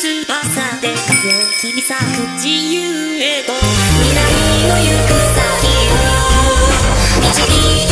翼で風を君さく自由へと未来の行く先を導い